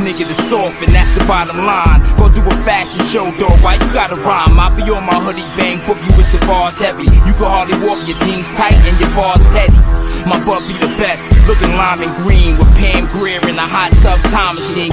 nigga that's soft, and that's the bottom line. Go do a fashion show, though, why you gotta rhyme? I be on my hoodie bang, boogie with the bars heavy. You can hardly walk your jeans tight and your bars petty. My butt be the best, looking lime and green with Pam Grier in a hot tub time machine.